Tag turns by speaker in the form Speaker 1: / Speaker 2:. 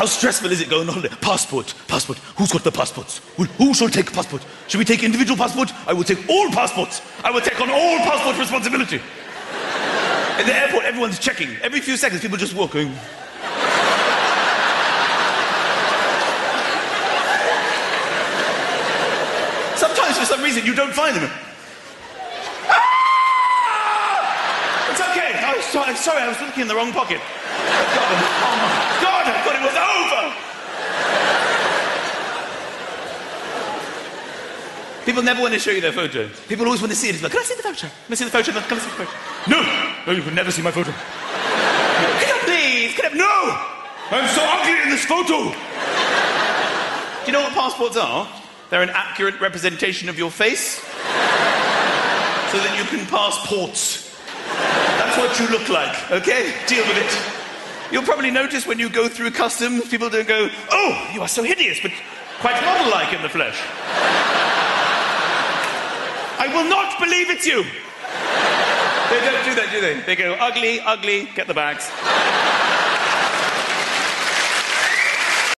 Speaker 1: How stressful is it going on holiday? Passport, passport. Who's got the passports? Who, who shall take passport? Should we take individual passport? I will take all passports. I will take on all passport responsibility. In the airport, everyone's checking. Every few seconds, people just walk going. Sometimes, for some reason, you don't find them. Ah! It's okay. I was sorry, I was looking in the wrong pocket. Oh my God, I thought it was over. People never want to show you their photo. People always want to see it. It's like, can I see the photo? Can I see the photo? Come and see the photo. No! No, you can never see my photo. Get up, please! Get up! No! I'm so ugly in this photo! Do you know what passports are? They're an accurate representation of your face. So that you can pass ports. That's what you look like, okay? Deal with it. You'll probably notice when you go through customs, people don't go, oh, you are so hideous, but quite model like in the flesh. I will not believe it's you. They don't do that, do they? They go, ugly, ugly, get the bags.